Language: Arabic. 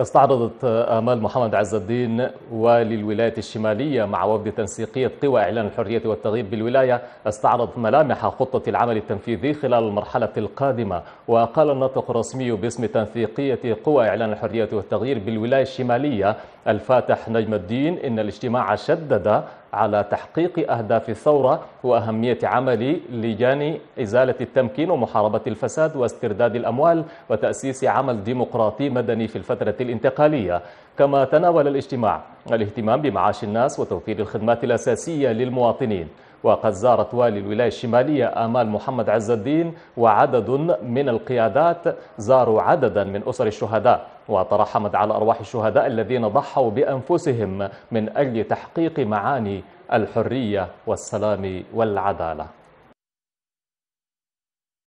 استعرضت آمال محمد عز الدين والي الولاية الشمالية مع وفد تنسيقية قوى إعلان الحرية والتغيير بالولاية استعرض ملامح خطة العمل التنفيذي خلال المرحلة القادمة. وقال الناطق الرسمي باسم تنسيقية قوى إعلان الحرية والتغيير بالولاية الشمالية الفاتح نجم الدين إن الاجتماع شدد على تحقيق أهداف الثورة وأهمية عمل لجان إزالة التمكين ومحاربة الفساد واسترداد الأموال وتأسيس عمل ديمقراطي مدني في الفترة الانتقالية. كما تناول الاجتماع الاهتمام بمعاش الناس وتوفير الخدمات الأساسية للمواطنين. وقد زارت والي الولاية الشمالية آمال محمد عز الدين وعدد من القيادات زاروا عددا من أسر الشهداء وترحمت على أرواح الشهداء الذين ضحوا بأنفسهم من أجل تحقيق معاني الحرية والسلام والعدالة.